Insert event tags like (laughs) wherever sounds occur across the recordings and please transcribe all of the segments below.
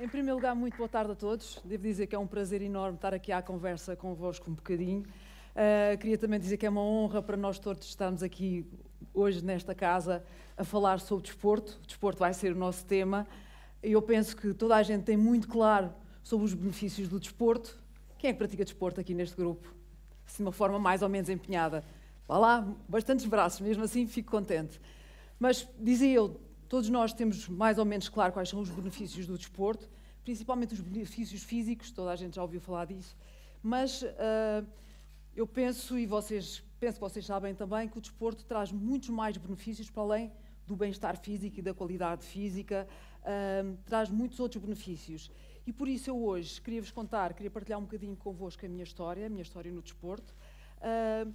Em primeiro lugar, muito boa tarde a todos. Devo dizer que é um prazer enorme estar aqui à conversa convosco um bocadinho. Uh, queria também dizer que é uma honra para nós todos estarmos aqui hoje nesta casa a falar sobre desporto. O desporto vai ser o nosso tema. Eu penso que toda a gente tem muito claro sobre os benefícios do desporto. Quem é que pratica desporto aqui neste grupo? de uma forma mais ou menos empenhada. Vá lá, bastantes braços, mesmo assim fico contente. Mas, dizia eu, todos nós temos mais ou menos claro quais são os benefícios do desporto, principalmente os benefícios físicos, toda a gente já ouviu falar disso, mas uh, eu penso, e vocês, penso que vocês sabem também, que o desporto traz muitos mais benefícios para além do bem-estar físico e da qualidade física, uh, traz muitos outros benefícios. E por isso eu hoje queria vos contar, queria partilhar um bocadinho convosco a minha história, a minha história no desporto. Uh,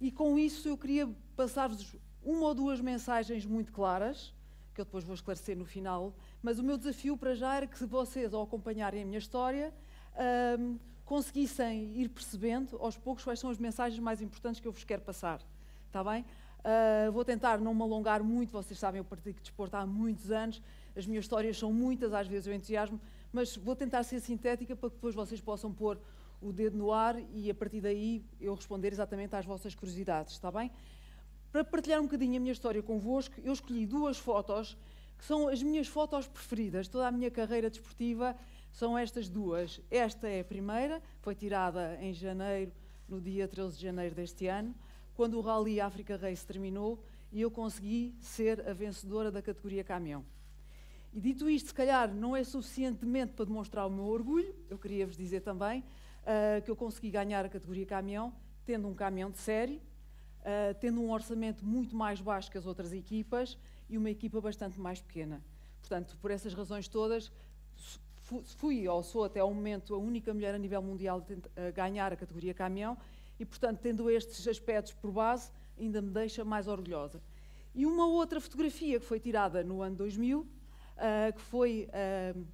e com isso eu queria passar-vos uma ou duas mensagens muito claras, que eu depois vou esclarecer no final, mas o meu desafio para já era que vocês, ao acompanharem a minha história, uh, conseguissem ir percebendo aos poucos quais são as mensagens mais importantes que eu vos quero passar. Está bem? Uh, vou tentar não me alongar muito, vocês sabem, eu pratico desporto há muitos anos, as minhas histórias são muitas, às vezes eu entusiasmo, mas vou tentar ser sintética para que depois vocês possam pôr o dedo no ar e a partir daí eu responder exatamente às vossas curiosidades, está bem? Para partilhar um bocadinho a minha história convosco, eu escolhi duas fotos que são as minhas fotos preferidas. Toda a minha carreira desportiva são estas duas. Esta é a primeira, foi tirada em janeiro, no dia 13 de janeiro deste ano, quando o Rally Africa Race terminou e eu consegui ser a vencedora da categoria caminhão. E dito isto, se calhar não é suficientemente para demonstrar o meu orgulho, eu queria vos dizer também uh, que eu consegui ganhar a categoria caminhão, tendo um caminhão de série, uh, tendo um orçamento muito mais baixo que as outras equipas e uma equipa bastante mais pequena. Portanto, por essas razões todas, fui ou sou até ao momento a única mulher a nível mundial a ganhar a categoria caminhão e, portanto, tendo estes aspectos por base, ainda me deixa mais orgulhosa. E uma outra fotografia que foi tirada no ano 2000 uh, que foi uh,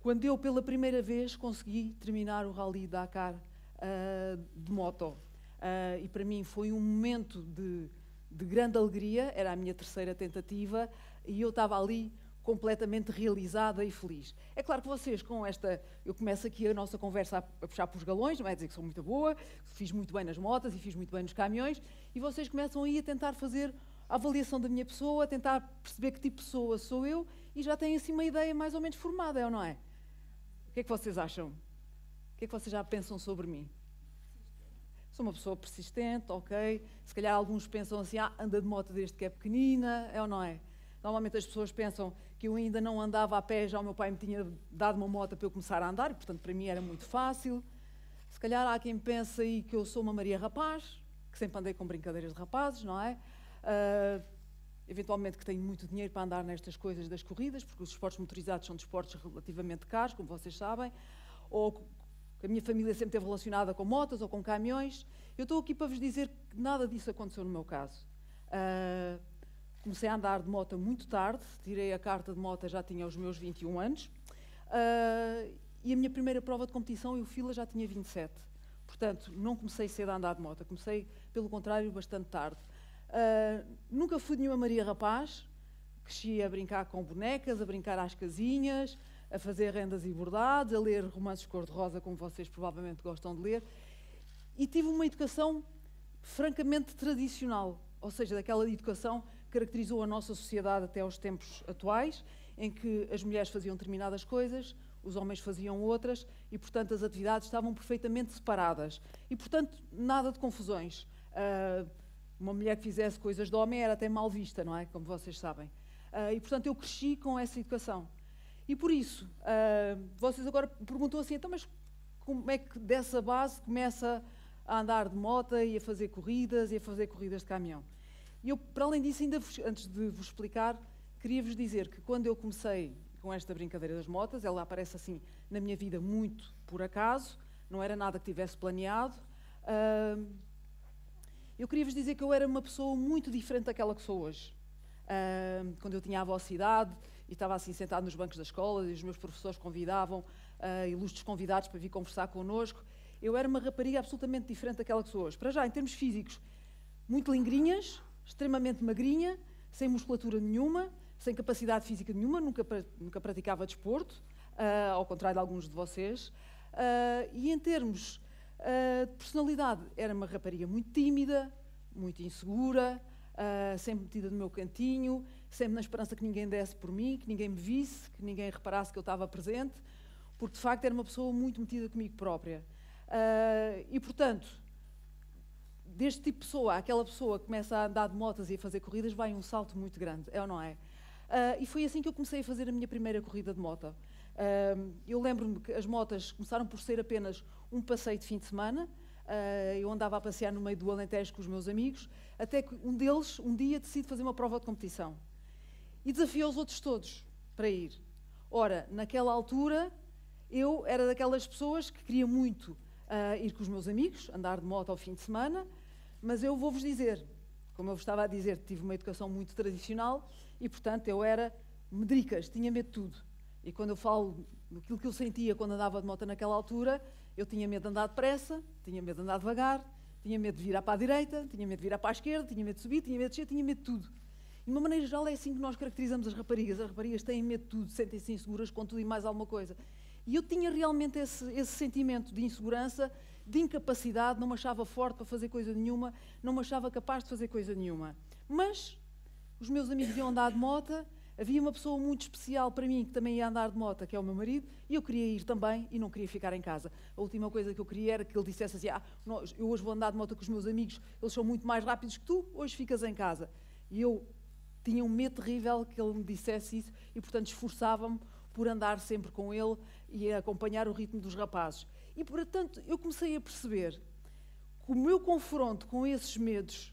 quando eu pela primeira vez consegui terminar o Rally Dakar uh, de moto. E para mim foi um momento de, de grande alegria, era a minha terceira tentativa, e eu estava ali completamente realizada e feliz. É claro que vocês, com esta. Eu começo aqui a nossa conversa a, a puxar para os galões, não é dizer que sou muito boa, fiz muito bem nas motas e fiz muito bem nos caminhões, e vocês começam aí a tentar fazer a avaliação da minha pessoa, a tentar perceber que tipo de pessoa sou eu e já têm assim uma ideia mais ou menos formada, é ou não é? O que é que vocês acham? O que é que vocês já pensam sobre mim? Sou uma pessoa persistente, ok. Se calhar alguns pensam assim, ah, anda de moto desde que é pequenina, é ou não é? Normalmente as pessoas pensam que eu ainda não andava a pé, já o meu pai me tinha dado uma moto para eu começar a andar, portanto para mim era muito fácil. Se calhar há quem pense aí que eu sou uma Maria Rapaz, que sempre andei com brincadeiras de rapazes, não é? Uh, eventualmente que tenho muito dinheiro para andar nestas coisas das corridas, porque os esportes motorizados são desportos relativamente caros, como vocês sabem, ou a minha família sempre esteve relacionada com motas ou com caminhões. Eu estou aqui para vos dizer que nada disso aconteceu no meu caso. Uh, comecei a andar de moto muito tarde, tirei a carta de moto já tinha os meus 21 anos, uh, e a minha primeira prova de competição, eu fila, já tinha 27. Portanto, não comecei cedo a andar de moto, comecei, pelo contrário, bastante tarde. Uh, nunca fui nenhuma Maria Rapaz, cresci a brincar com bonecas, a brincar às casinhas, a fazer rendas e bordados, a ler romances cor-de-rosa, como vocês provavelmente gostam de ler, e tive uma educação francamente tradicional, ou seja, daquela educação que caracterizou a nossa sociedade até aos tempos atuais, em que as mulheres faziam determinadas coisas, os homens faziam outras, e, portanto, as atividades estavam perfeitamente separadas. E, portanto, nada de confusões. Uh, uma mulher que fizesse coisas de homem era até mal vista, não é? Como vocês sabem. Uh, e, portanto, eu cresci com essa educação. E por isso, uh, vocês agora perguntam assim, então, mas como é que dessa base começa a andar de moto e a fazer corridas e a fazer corridas de caminhão? E eu, para além disso, ainda vos, antes de vos explicar, queria-vos dizer que quando eu comecei com esta brincadeira das motas, ela aparece assim na minha vida muito por acaso, não era nada que tivesse planeado. Uh, eu queria vos dizer que eu era uma pessoa muito diferente daquela que sou hoje. Uh, quando eu tinha a vossa idade e estava assim sentado nos bancos da escola e os meus professores convidavam uh, ilustres convidados para vir conversar connosco, eu era uma rapariga absolutamente diferente daquela que sou hoje. Para já, em termos físicos, muito lingrinhas, extremamente magrinha, sem musculatura nenhuma, sem capacidade física nenhuma, nunca, nunca praticava desporto. uh, ao contrário de alguns de vocês. Uh, e em termos uh, de personalidade, era uma rapariga muito tímida, muito insegura, sempre metida no meu cantinho, sempre na esperança que ninguém desse por mim, que ninguém me visse, que ninguém reparasse que eu estava presente, porque de facto era uma pessoa muito metida comigo própria. e portanto, deste tipo de pessoa, aquela pessoa que começa a andar de motas e a fazer corridas, vai um salto muito grande, é ou não é? Uh, e foi assim que eu comecei a fazer a minha primeira corrida de moto. Uh, eu lembro-me que as motas começaram por ser apenas um passeio de fim de semana. Uh, eu andava a passear no meio do Alentejo com os meus amigos, até que um deles, um dia, decide fazer uma prova de competição. E desafiou os outros todos para ir. Ora, naquela altura, eu era daquelas pessoas que queria muito ir com os meus amigos, andar de moto ao fim de semana, mas eu vou-vos dizer, como eu vos estava a dizer, tive uma educação muito tradicional e, portanto, eu era medricas, tinha medo de tudo. E quando eu falo daquilo que eu sentia quando andava de moto naquela altura, eu tinha medo de andar depressa, tinha medo de andar devagar, tinha medo de virar para a direita, tinha medo de virar para a esquerda, tinha medo de subir, tinha medo de descer, tinha medo de tudo. De uma maneira geral é assim que nós caracterizamos as raparigas. As raparigas têm medo de tudo, sentem-se inseguras com tudo e mais alguma coisa. E eu tinha realmente esse, esse sentimento de insegurança, de incapacidade, não me achava forte para fazer coisa nenhuma, não me achava capaz de fazer coisa nenhuma. Mas os meus amigos iam andar de moto, havia uma pessoa muito especial para mim que também ia andar de moto, que é o meu marido, e eu queria ir também e não queria ficar em casa. A última coisa que eu queria era que ele dissesse assim: Ah, eu hoje vou andar de moto com os meus amigos, eles são muito mais rápidos que tu, hoje ficas em casa. E eu tinha um medo terrível que ele me dissesse isso e, portanto, esforçava-me por andar sempre com ele e acompanhar o ritmo dos rapazes. E, portanto, eu comecei a perceber que o meu confronto com esses medos,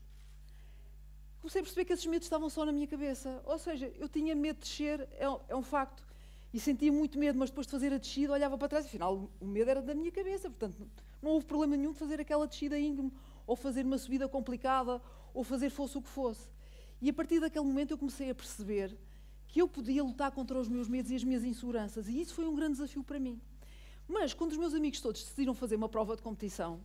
comecei a perceber que esses medos estavam só na minha cabeça. Ou seja, eu tinha medo de descer, é, é um facto. E sentia muito medo, mas depois de fazer a descida, olhava para trás e, afinal, o medo era da minha cabeça. Portanto, não houve problema nenhum de fazer aquela descida íngreme, ou fazer uma subida complicada, ou fazer fosse o que fosse. E a partir daquele momento eu comecei a perceber que eu podia lutar contra os meus medos e as minhas inseguranças. E isso foi um grande desafio para mim. Mas quando os meus amigos todos decidiram fazer uma prova de competição,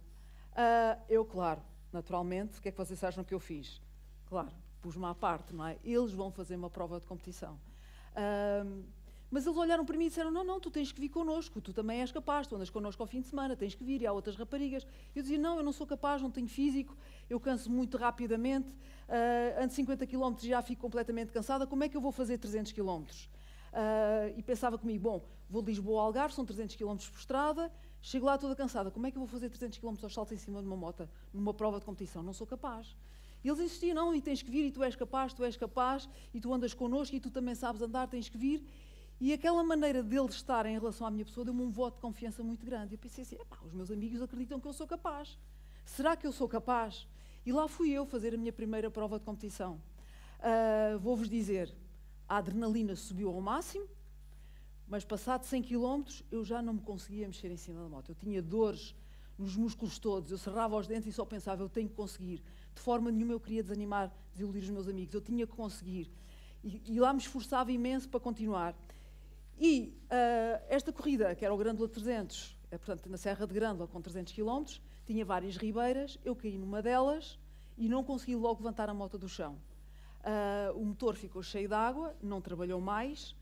uh, eu, claro, naturalmente, o que é que vocês acham que eu fiz? Claro, pus-me à parte, não é? Eles vão fazer uma prova de competição. Uh, mas eles olharam para mim e disseram: Não, não, tu tens que vir connosco, tu também és capaz, tu andas connosco ao fim de semana, tens que vir. E há outras raparigas. Eu dizia: Não, eu não sou capaz, não tenho físico, eu canso muito rapidamente, uh, ando 50 km já fico completamente cansada, como é que eu vou fazer 300 km? Uh, e pensava comigo: Bom, vou de Lisboa ao Algarve, são 300 km por estrada, chego lá toda cansada, como é que eu vou fazer 300 km aos saltos em cima de uma moto, numa prova de competição? Não sou capaz. E eles insistiam: Não, e tens que vir, e tu és capaz, tu és capaz, e tu andas connosco, e tu também sabes andar, tens que vir. E aquela maneira deles estar em relação à minha pessoa deu-me um voto de confiança muito grande. Eu pensei assim: os meus amigos acreditam que eu sou capaz. Será que eu sou capaz? E lá fui eu fazer a minha primeira prova de competição. Uh, Vou-vos dizer: a adrenalina subiu ao máximo, mas passado 100 km eu já não me conseguia mexer em cima da moto. Eu tinha dores nos músculos todos, eu cerrava os dentes e só pensava: eu tenho que conseguir. De forma nenhuma eu queria desanimar, desiludir os meus amigos, eu tinha que conseguir. E, e lá me esforçava imenso para continuar. E uh, esta corrida, que era o Grândola 300, é, portanto, na Serra de Grândola, com 300 km, tinha várias ribeiras, eu caí numa delas e não consegui logo levantar a moto do chão. Uh, o motor ficou cheio de água, não trabalhou mais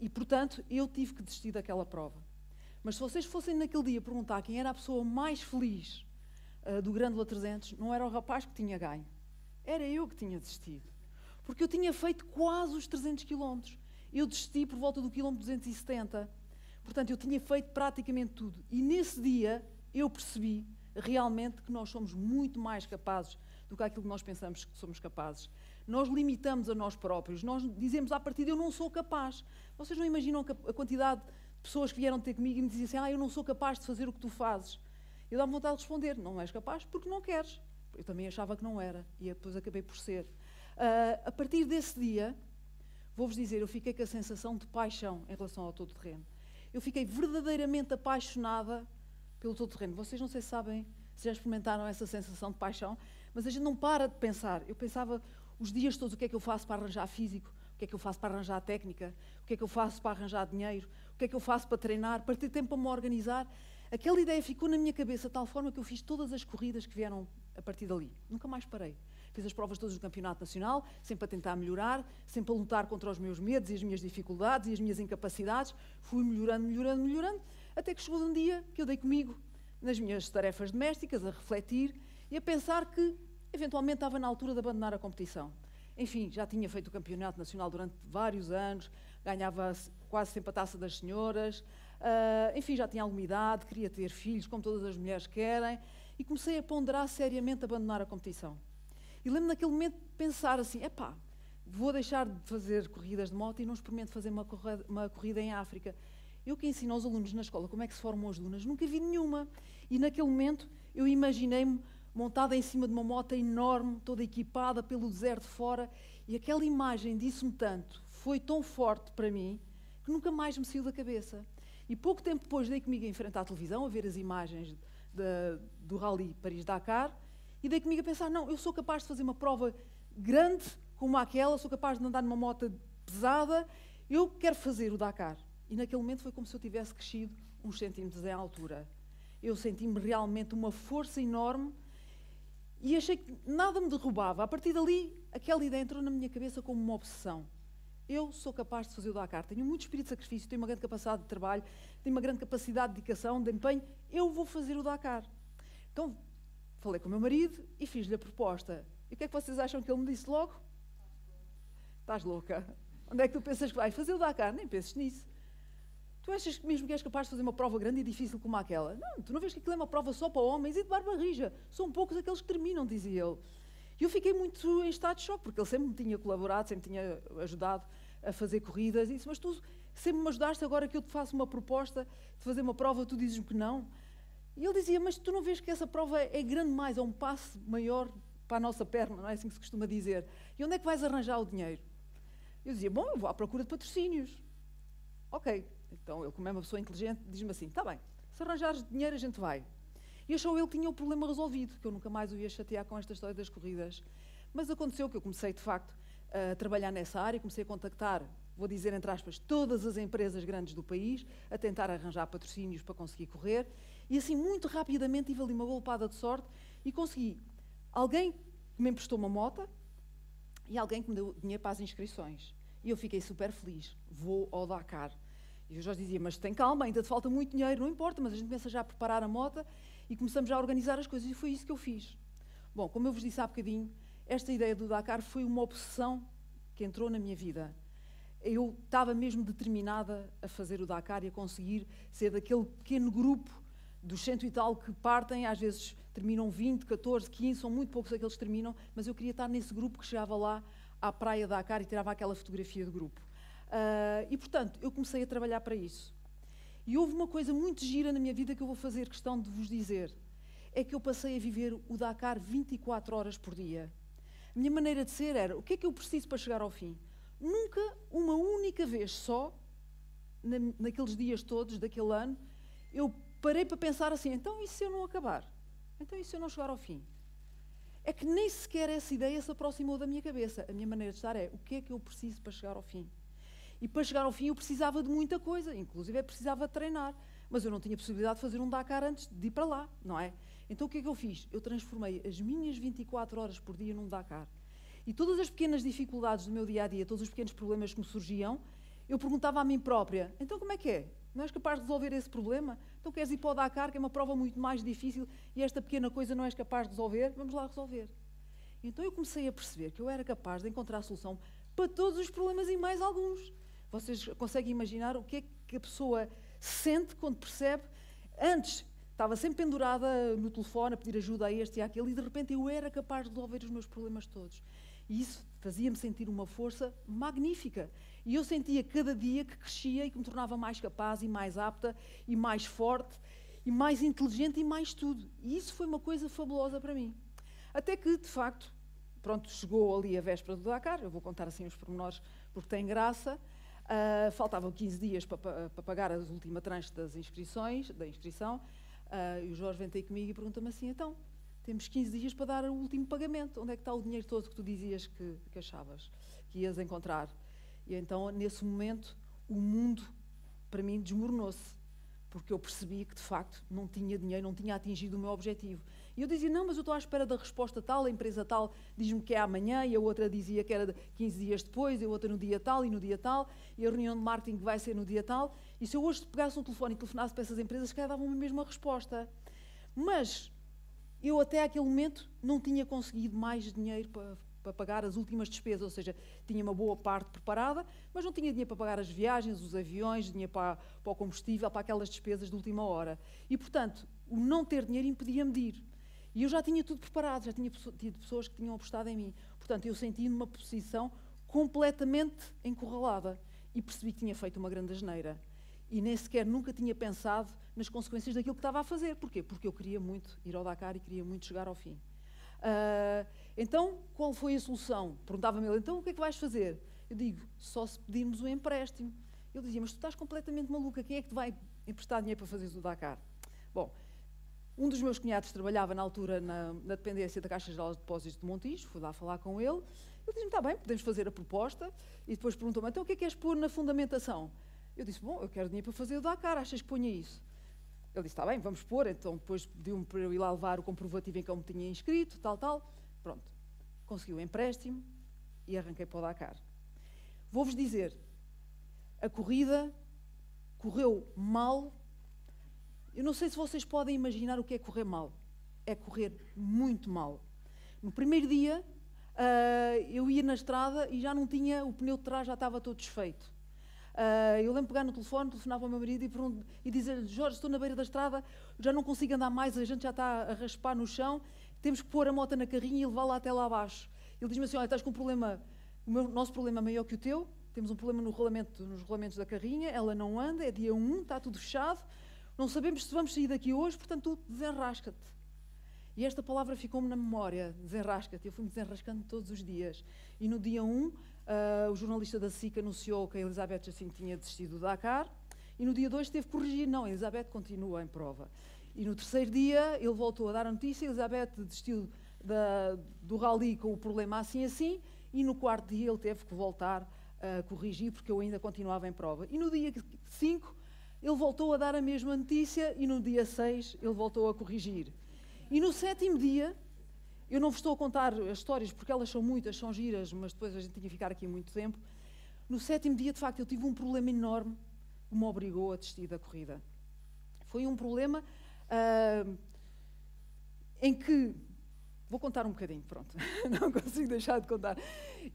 e, portanto, eu tive que desistir daquela prova. Mas se vocês fossem naquele dia perguntar quem era a pessoa mais feliz uh, do Grândola 300, não era o rapaz que tinha ganho, era eu que tinha desistido. Porque eu tinha feito quase os 300 quilómetros eu desisti por volta do quilómetro 270. Portanto, eu tinha feito praticamente tudo. E nesse dia eu percebi realmente que nós somos muito mais capazes do que aquilo que nós pensamos que somos capazes. Nós limitamos a nós próprios, nós dizemos à partida eu não sou capaz. Vocês não imaginam a quantidade de pessoas que vieram ter comigo e me diziam assim, ah, eu não sou capaz de fazer o que tu fazes. Eu dava vontade de responder, não és capaz porque não queres. Eu também achava que não era e depois acabei por ser. Uh, a partir desse dia, Vou-vos dizer, eu fiquei com a sensação de paixão em relação ao todo-terreno. Eu fiquei verdadeiramente apaixonada pelo todo-terreno. Vocês não sei se sabem, se já experimentaram essa sensação de paixão, mas a gente não para de pensar. Eu pensava os dias todos o que é que eu faço para arranjar físico, o que é que eu faço para arranjar técnica, o que é que eu faço para arranjar dinheiro, o que é que eu faço para treinar, para ter tempo para me organizar. Aquela ideia ficou na minha cabeça de tal forma que eu fiz todas as corridas que vieram a partir dali. Nunca mais parei. Fiz as provas todas do Campeonato Nacional, sempre a tentar melhorar, sempre a lutar contra os meus medos e as minhas dificuldades e as minhas incapacidades. Fui melhorando, melhorando, melhorando, até que chegou um dia que eu dei comigo nas minhas tarefas domésticas, a refletir e a pensar que, eventualmente, estava na altura de abandonar a competição. Enfim, já tinha feito o Campeonato Nacional durante vários anos, ganhava quase sempre a taça das senhoras, uh, enfim, já tinha alguma idade, queria ter filhos, como todas as mulheres querem, e comecei a ponderar seriamente abandonar a competição. E lembro naquele momento de pensar assim: epá, vou deixar de fazer corridas de moto e não experimento fazer uma corrida, uma corrida em África. Eu que ensino aos alunos na escola como é que se formam as dunas, nunca vi nenhuma. E naquele momento eu imaginei-me montada em cima de uma moto enorme, toda equipada pelo deserto fora, e aquela imagem disse-me tanto, foi tão forte para mim, que nunca mais me saiu da cabeça. E pouco tempo depois dei comigo em frente à televisão, a ver as imagens de, do Rally Paris-Dakar, e dei comigo a pensar: não, eu sou capaz de fazer uma prova grande como aquela, sou capaz de andar numa moto pesada, eu quero fazer o Dakar. E naquele momento foi como se eu tivesse crescido uns centímetros em altura. Eu senti-me realmente uma força enorme e achei que nada me derrubava. A partir dali, aquela ideia entrou na minha cabeça como uma obsessão. Eu sou capaz de fazer o Dakar. Tenho muito espírito de sacrifício, tenho uma grande capacidade de trabalho, tenho uma grande capacidade de dedicação, de empenho. Eu vou fazer o Dakar. Então, falei com o meu marido e fiz-lhe a proposta. E o que é que vocês acham que ele me disse logo? Estás louca. Onde é que tu pensas que vai fazer o Dakar? Nem penses nisso. Tu achas que mesmo que és capaz de fazer uma prova grande e difícil como aquela? Não, tu não vês que aquilo é uma prova só para homens e de barba rija. São poucos aqueles que terminam, dizia ele. E eu fiquei muito em estado de choque, porque ele sempre me tinha colaborado, sempre tinha ajudado a fazer corridas, e disse, mas tu sempre me ajudaste, agora que eu te faço uma proposta de fazer uma prova, tu dizes-me que não. E ele dizia, mas tu não vês que essa prova é grande mais, é um passo maior para a nossa perna, não é assim que se costuma dizer. E onde é que vais arranjar o dinheiro? Eu dizia, bom, eu vou à procura de patrocínios. Ok, então ele, como é uma pessoa inteligente, diz-me assim, está bem, se arranjares dinheiro a gente vai. E achou ele que tinha o problema resolvido, que eu nunca mais o ia chatear com esta história das corridas. Mas aconteceu que eu comecei, de facto, a trabalhar nessa área, comecei a contactar, vou dizer entre aspas, todas as empresas grandes do país, a tentar arranjar patrocínios para conseguir correr, e assim, muito rapidamente, tive ali uma golpada de sorte e consegui alguém que me emprestou uma moto e alguém que me deu dinheiro para as inscrições. E eu fiquei super feliz. Vou ao Dakar. E eu já dizia, mas tem calma, ainda te falta muito dinheiro, não importa, mas a gente começa já a preparar a moto e começamos já a organizar as coisas. E foi isso que eu fiz. Bom, como eu vos disse há bocadinho, esta ideia do Dakar foi uma obsessão que entrou na minha vida. Eu estava mesmo determinada a fazer o Dakar e a conseguir ser daquele pequeno grupo dos cento e tal que partem, às vezes terminam 20, 14, 15, são muito poucos aqueles que terminam, mas eu queria estar nesse grupo que chegava lá à praia da Dakar e tirava aquela fotografia de grupo. Uh, e, portanto, eu comecei a trabalhar para isso. E houve uma coisa muito gira na minha vida que eu vou fazer questão de vos dizer. É que eu passei a viver o Dakar 24 horas por dia. A minha maneira de ser era: o que é que eu preciso para chegar ao fim? Nunca, uma única vez só, na, naqueles dias todos daquele ano, eu parei para pensar assim: então e se eu não acabar? Então e se eu não chegar ao fim? É que nem sequer essa ideia se aproximou da minha cabeça. A minha maneira de estar é: o que é que eu preciso para chegar ao fim? E para chegar ao fim eu precisava de muita coisa, inclusive eu precisava treinar. Mas eu não tinha possibilidade de fazer um Dakar antes de ir para lá, não é? Então o que é que eu fiz? Eu transformei as minhas 24 horas por dia num Dakar. E todas as pequenas dificuldades do meu dia a dia, todos os pequenos problemas que me surgiam, eu perguntava a mim própria: então como é que é? Não és capaz de resolver esse problema? Então queres ir para o Dakar, que é uma prova muito mais difícil, e esta pequena coisa não és capaz de resolver? Vamos lá resolver. Então eu comecei a perceber que eu era capaz de encontrar a solução para todos os problemas e mais alguns. Vocês conseguem imaginar o que é que a pessoa sente quando percebe? Antes estava sempre pendurada no telefone a pedir ajuda a este e àquele, e de repente eu era capaz de resolver os meus problemas todos. E isso fazia-me sentir uma força magnífica. E eu sentia cada dia que crescia e que me tornava mais capaz e mais apta e mais forte e mais inteligente e mais tudo. E isso foi uma coisa fabulosa para mim. Até que, de facto, pronto, chegou ali a véspera do Dakar, eu vou contar assim os pormenores porque tem graça. Uh, faltavam 15 dias para, para, pagar a última tranche das inscrições, da inscrição, uh, e o Jorge vem ter comigo e pergunta-me assim, então, temos 15 dias para dar o último pagamento, onde é que está o dinheiro todo que tu dizias que, que achavas que ias encontrar? E então, nesse momento, o mundo, para mim, desmoronou-se, porque eu percebi que de facto não tinha dinheiro, não tinha atingido o meu objetivo. E eu dizia: Não, mas eu estou à espera da resposta tal, a empresa tal diz-me que é amanhã, e a outra dizia que era 15 dias depois, e a outra no dia tal e no dia tal, e a reunião de marketing vai ser no dia tal. E se eu hoje pegasse um telefone e telefonasse para essas empresas, calhar davam-me a mesma resposta. Mas eu até aquele momento não tinha conseguido mais dinheiro para, para pagar as últimas despesas, ou seja, tinha uma boa parte preparada, mas não tinha dinheiro para pagar as viagens, os aviões, dinheiro para, para o combustível, para aquelas despesas de última hora. E, portanto, o não ter dinheiro impedia-me de ir. E eu já tinha tudo preparado, já tinha tido pessoas que tinham apostado em mim. Portanto, eu senti-me numa posição completamente encurralada e percebi que tinha feito uma grande asneira. E nem sequer nunca tinha pensado nas consequências daquilo que estava a fazer. Porquê? Porque eu queria muito ir ao Dakar e queria muito chegar ao fim. Uh, então, qual foi a solução? Perguntava-me ele, então o que é que vais fazer? Eu digo, só se pedirmos um empréstimo. Ele dizia, mas tu estás completamente maluca, quem é que te vai emprestar dinheiro para fazer o Dakar? Bom, um dos meus cunhados trabalhava na altura na, na dependência da Caixa Geral de Depósitos de Montijo, fui lá falar com ele. Ele disse-me, está bem, podemos fazer a proposta. E depois perguntou-me, então o que é que queres pôr na fundamentação? Eu disse, bom, eu quero dinheiro para fazer o Dakar, achas que ponha isso? Ele disse, está bem, vamos pôr. Então depois pediu-me para eu ir lá levar o comprovativo em que eu me tinha inscrito, tal, tal. Pronto, consegui o empréstimo e arranquei para o Dakar. Vou-vos dizer, a corrida correu mal. Eu não sei se vocês podem imaginar o que é correr mal. É correr muito mal. No primeiro dia, uh, eu ia na estrada e já não tinha, o pneu de trás já estava todo desfeito. Uh, eu lembro de pegar no telefone, telefonava ao meu marido e, e dizer-lhe: Jorge, estou na beira da estrada, já não consigo andar mais, a gente já está a raspar no chão, temos que pôr a moto na carrinha e levá-la até lá abaixo. Ele diz-me assim: Olha, estás com um problema, o meu, nosso problema é maior que o teu, temos um problema no regulamento, nos regulamentos da carrinha, ela não anda, é dia 1, está tudo fechado, não sabemos se vamos sair daqui hoje, portanto, tu desenrasca-te. E esta palavra ficou-me na memória, desenrasca-te. Eu fui-me desenrascando todos os dias. E no dia 1, Uh, o jornalista da SIC anunciou que a Elizabeth Jacinto tinha desistido do Dakar e no dia 2 teve que corrigir, não, a Elizabeth continua em prova. E no terceiro dia ele voltou a dar a notícia, a Elizabeth desistiu da, do rally com o problema assim assim e no quarto dia ele teve que voltar a corrigir porque eu ainda continuava em prova. E no dia 5 ele voltou a dar a mesma notícia e no dia 6 ele voltou a corrigir. E no sétimo dia eu não vos estou a contar as histórias porque elas são muitas, são giras, mas depois a gente tinha que ficar aqui muito tempo. No sétimo dia, de facto, eu tive um problema enorme que me obrigou a desistir da corrida. Foi um problema uh, em que Vou contar um bocadinho, pronto. (laughs) Não consigo deixar de contar.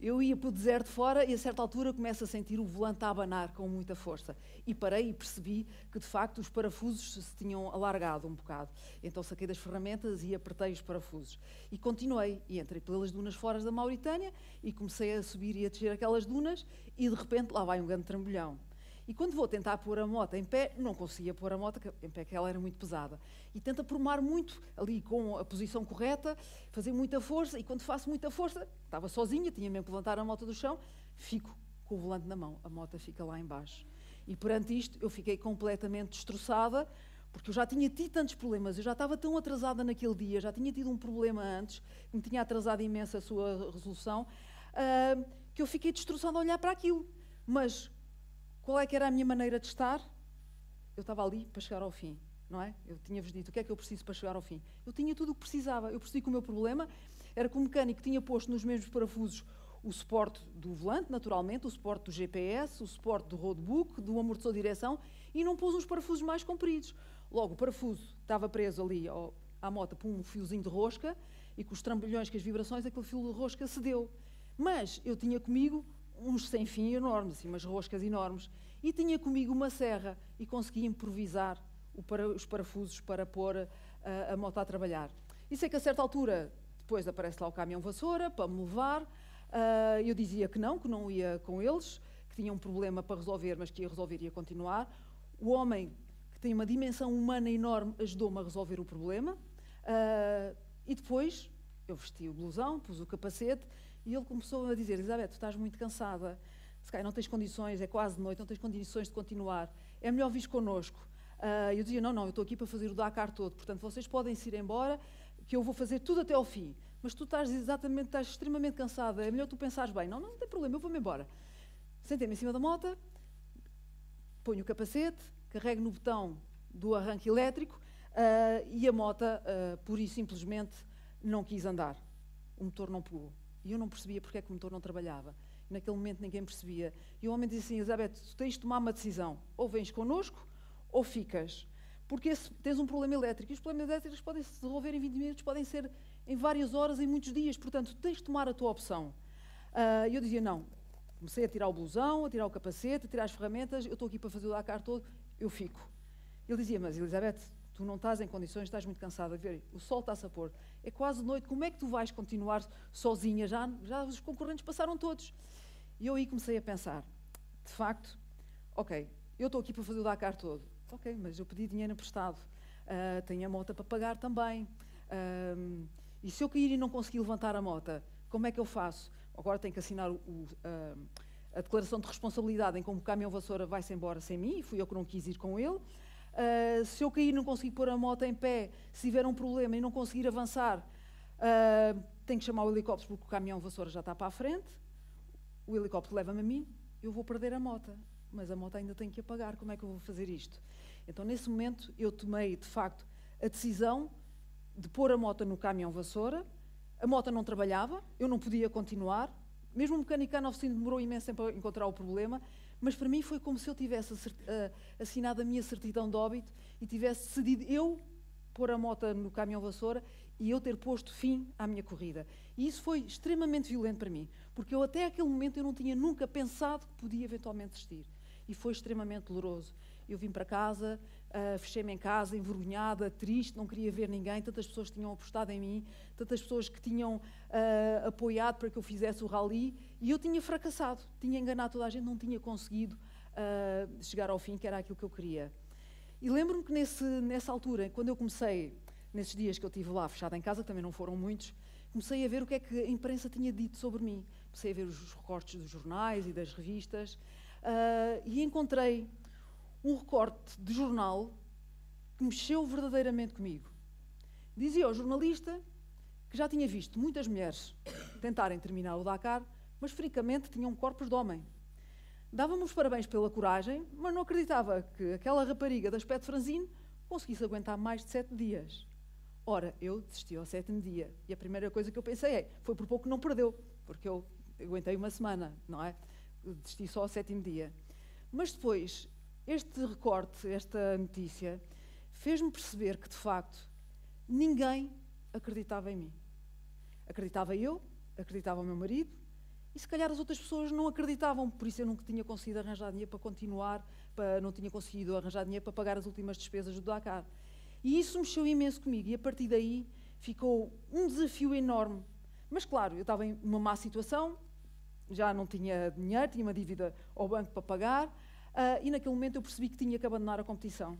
Eu ia para o deserto fora e a certa altura começo a sentir o volante a abanar com muita força. E parei e percebi que de facto os parafusos se tinham alargado um bocado. Então saquei das ferramentas e apertei os parafusos. E continuei. E entrei pelas dunas fora da Mauritânia e comecei a subir e a descer aquelas dunas e de repente lá vai um grande trambolhão. E quando vou tentar pôr a moto em pé, não conseguia pôr a moto em pé, que ela era muito pesada. E tento aprumar muito, ali com a posição correta, fazer muita força, e quando faço muita força, estava sozinha, tinha mesmo que levantar a moto do chão, fico com o volante na mão, a moto fica lá embaixo. E perante isto, eu fiquei completamente destroçada, porque eu já tinha tido tantos problemas, eu já estava tão atrasada naquele dia, já tinha tido um problema antes, que me tinha atrasado imenso a sua resolução, uh, que eu fiquei destroçada a olhar para aquilo. Mas qual é que era a minha maneira de estar? Eu estava ali para chegar ao fim, não é? Eu tinha-vos dito o que é que eu preciso para chegar ao fim. Eu tinha tudo o que precisava. Eu percebi que o meu problema era que o mecânico tinha posto nos mesmos parafusos o suporte do volante, naturalmente, o suporte do GPS, o suporte do roadbook, do amortecedor de direção e não pôs uns parafusos mais compridos. Logo, o parafuso estava preso ali à moto por um fiozinho de rosca e com os trambolhões, com as vibrações, aquele fio de rosca cedeu. Mas eu tinha comigo uns sem fim enormes, assim, umas roscas enormes, e tinha comigo uma serra e consegui improvisar para, os parafusos para pôr a, eh, a moto a trabalhar. E sei que a certa altura, depois aparece lá o caminhão vassoura para me levar, uh, eu dizia que não, que não ia com eles, que tinha um problema para resolver, mas que ia resolver e ia continuar. O homem, que tem uma dimensão humana enorme, ajudou-me a resolver o problema. Uh, e depois eu vesti o blusão, pus o capacete e ele começou a dizer: Elizabeth, tu estás muito cansada, se calhar não tens condições, é quase noite, não tens condições de continuar, é melhor vir connosco. Uh, eu dizia: Não, não, eu estou aqui para fazer o Dakar todo, portanto vocês podem se ir embora, que eu vou fazer tudo até ao fim. Mas tu estás exatamente, estás extremamente cansada, é melhor tu pensares bem. Não, não, não tem problema, eu vou-me embora. Sentei-me em cima da moto, ponho o capacete, carrego no botão do arranque elétrico uh, e a moto, uh, pura e simplesmente, não quis andar. O motor não pegou. E eu não percebia porque é que o motor não trabalhava. Naquele momento ninguém percebia. E o homem disse assim, Elizabeth, tu tens de tomar uma decisão. Ou vens connosco, ou ficas. Porque esse, tens um problema elétrico. E os problemas elétricos podem se resolver em 20 minutos, podem ser em várias horas, em muitos dias. Portanto, tens de tomar a tua opção. E uh, eu dizia, não. Comecei a tirar o blusão, a tirar o capacete, a tirar as ferramentas. Eu estou aqui para fazer o Dakar todo, eu fico. Ele dizia, mas Elizabeth, tu não estás em condições, estás muito cansada. Ver, o sol está-se a pôr. É quase noite, como é que tu vais continuar sozinha? Já, já os concorrentes passaram todos. E eu aí comecei a pensar, de facto, ok, eu estou aqui para fazer o Dakar todo. Ok, mas eu pedi dinheiro emprestado. Uh, tenho a moto para pagar também. Uh, e se eu cair e não conseguir levantar a moto, como é que eu faço? Agora tenho que assinar o, o, uh, a declaração de responsabilidade em como o caminhão vassoura vai-se embora sem mim, fui eu que não quis ir com ele. Uh, se eu cair e não conseguir pôr a moto em pé, se tiver um problema e não conseguir avançar, uh, tenho que chamar o helicóptero porque o caminhão vassoura já está para a frente. O helicóptero leva-me a mim, eu vou perder a moto, mas a moto ainda tem que apagar. Como é que eu vou fazer isto? Então, nesse momento, eu tomei, de facto, a decisão de pôr a moto no caminhão vassoura. A moto não trabalhava, eu não podia continuar. Mesmo o mecânico na oficina demorou imenso tempo a encontrar o problema, mas para mim foi como se eu tivesse assinado a minha certidão de óbito e tivesse decidido eu pôr a moto no caminhão vassoura e eu ter posto fim à minha corrida. E isso foi extremamente violento para mim, porque eu até aquele momento eu não tinha nunca pensado que podia eventualmente desistir. E foi extremamente doloroso. Eu vim para casa, uh, fechei-me em casa, envergonhada, triste, não queria ver ninguém. Tantas pessoas tinham apostado em mim, tantas pessoas que tinham uh, apoiado para que eu fizesse o rally e eu tinha fracassado, tinha enganado toda a gente, não tinha conseguido uh, chegar ao fim, que era aquilo que eu queria. E lembro-me que nesse, nessa altura, quando eu comecei, nesses dias que eu estive lá fechada em casa, que também não foram muitos, comecei a ver o que é que a imprensa tinha dito sobre mim. Comecei a ver os recortes dos jornais e das revistas e encontrei um recorte de jornal que mexeu verdadeiramente comigo. Dizia o jornalista que já tinha visto muitas mulheres tentarem terminar o Dakar, mas fricamente tinham corpos de homem. Dava-me os parabéns pela coragem, mas não acreditava que aquela rapariga de aspecto franzino conseguisse aguentar mais de sete dias. Ora, eu desisti ao sétimo dia. E a primeira coisa que eu pensei é, foi por pouco que não perdeu, porque eu aguentei uma semana, não é? Desisti só ao sétimo dia. Mas depois este recorte, esta notícia, fez-me perceber que, de facto, ninguém acreditava em mim. Acreditava eu, acreditava o meu marido, e se calhar as outras pessoas não acreditavam, por isso eu nunca tinha conseguido arranjar dinheiro para continuar, para, não tinha conseguido arranjar dinheiro para pagar as últimas despesas do Dakar. E isso mexeu imenso comigo, e a partir daí ficou um desafio enorme. Mas claro, eu estava em uma má situação, já não tinha dinheiro, tinha uma dívida ao banco para pagar, Uh, e naquele momento eu percebi que tinha que abandonar a competição.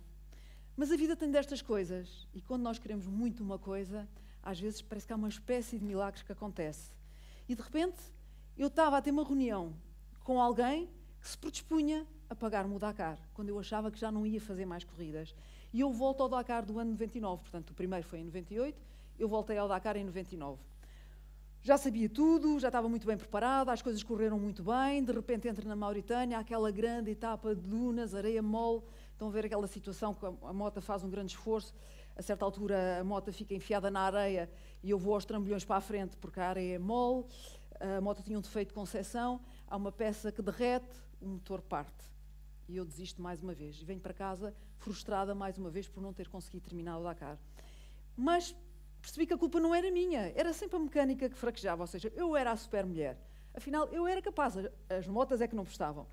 Mas a vida tem destas coisas, e quando nós queremos muito uma coisa, às vezes parece que há uma espécie de milagres que acontece. E de repente eu estava a ter uma reunião com alguém que se predispunha a pagar-me o Dakar, quando eu achava que já não ia fazer mais corridas. E eu volto ao Dakar do ano 99, portanto o primeiro foi em 98, eu voltei ao Dakar em 99 já sabia tudo, já estava muito bem preparada, as coisas correram muito bem. De repente entro na Mauritânia, aquela grande etapa de dunas, areia mole. Estão a ver aquela situação que a moto faz um grande esforço. A certa altura a moto fica enfiada na areia e eu vou aos trambolhões para a frente porque a areia é mole. A moto tinha um defeito de concessão, há uma peça que derrete, o motor parte. E eu desisto mais uma vez. E venho para casa frustrada mais uma vez por não ter conseguido terminar o Dakar. Mas percebi que a culpa não era minha, era sempre a mecânica que fraquejava, ou seja, eu era a super mulher. Afinal, eu era capaz, as motas é que não prestavam.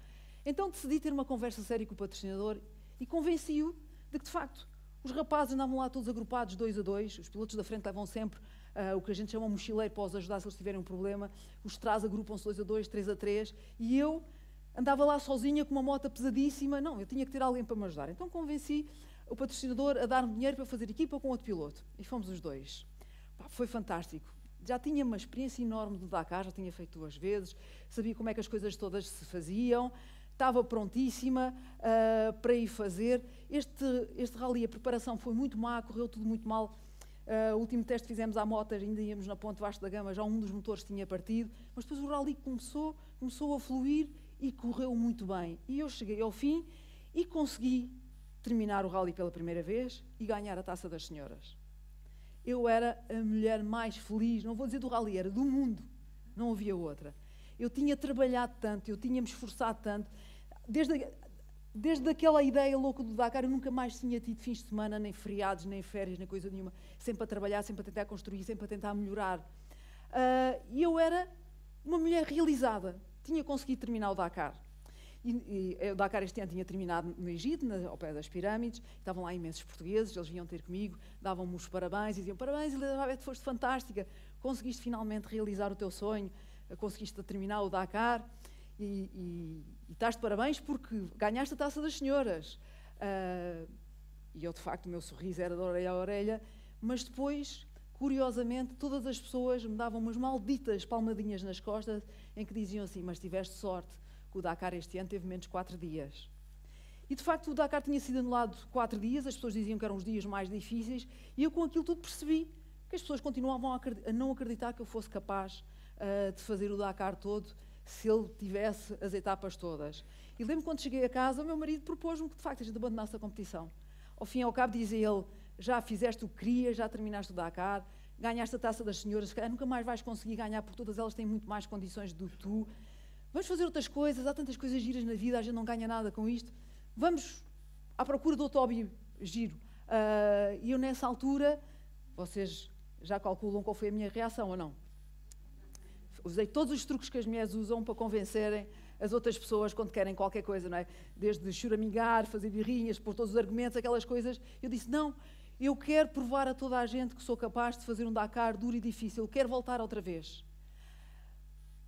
Então decidi ter uma conversa séria com o patrocinador e convenci-o de que, de facto, os rapazes andavam lá todos agrupados, dois a dois, os pilotos da frente levam sempre uh, o que a gente chama um mochileiro para os ajudar se eles tiverem um problema, os trás agrupam-se dois a dois, três a três, e eu andava lá sozinha com uma moto pesadíssima, não, eu tinha que ter alguém para me ajudar. Então convenci o patrocinador a dar-me dinheiro para fazer equipa com outro piloto. E fomos os dois. Pá, foi fantástico. Já tinha uma experiência enorme do Dakar, já tinha feito duas vezes, sabia como é que as coisas todas se faziam, estava prontíssima uh, para ir fazer. Este, este rally, a preparação foi muito má, correu tudo muito mal. Uh, o último teste fizemos à moto, ainda íamos na ponte Vasco da Gama, já um dos motores tinha partido, mas depois o rally começou, começou a fluir e correu muito bem. E eu cheguei ao fim e consegui terminar o rally pela primeira vez e ganhar a taça das senhoras. Eu era a mulher mais feliz, não vou dizer do rally, era do mundo. Não havia outra. Eu tinha trabalhado tanto, eu tinha me esforçado tanto. Desde, desde aquela ideia louca do Dakar, eu nunca mais tinha tido fins de semana, nem feriados, nem férias, nem coisa nenhuma. Sempre a trabalhar, sempre a tentar construir, sempre a tentar melhorar. Uh, e eu era uma mulher realizada. Tinha conseguido terminar o Dakar. E, e, o Dakar este ano tinha terminado no Egito, na, ao pé das pirâmides, estavam lá imensos portugueses, eles vinham ter comigo, davam-me os parabéns, diziam parabéns, Elizabeth, foste fantástica, conseguiste finalmente realizar o teu sonho, conseguiste terminar o Dakar e, e, e estás de parabéns porque ganhaste a taça das senhoras. Uh, e eu, de facto, o meu sorriso era de orelha a orelha, mas depois, curiosamente, todas as pessoas me davam umas malditas palmadinhas nas costas em que diziam assim: Mas tiveste sorte, que o Dakar este ano teve menos quatro dias. E de facto o Dakar tinha sido anulado quatro dias, as pessoas diziam que eram os dias mais difíceis, e eu com aquilo tudo percebi que as pessoas continuavam a, não acreditar que eu fosse capaz uh, de fazer o Dakar todo se ele tivesse as etapas todas. E lembro quando cheguei a casa, o meu marido propôs-me que de facto a gente abandonasse a competição. Ao fim e ao cabo dizia ele, já fizeste o que querias, já terminaste o Dakar, ganhaste a taça das senhoras, nunca mais vais conseguir ganhar porque todas elas têm muito mais condições do que tu. Vamos fazer outras coisas, há tantas coisas giras na vida, a gente não ganha nada com isto. Vamos à procura do outro hobby giro. Uh, e eu, nessa altura, vocês já calculam qual foi a minha reação ou não? Usei todos os truques que as mulheres usam para convencerem as outras pessoas quando querem qualquer coisa, não é? Desde choramingar, fazer birrinhas, pôr todos os argumentos, aquelas coisas. Eu disse: não, eu quero provar a toda a gente que sou capaz de fazer um Dakar duro e difícil, quero voltar outra vez.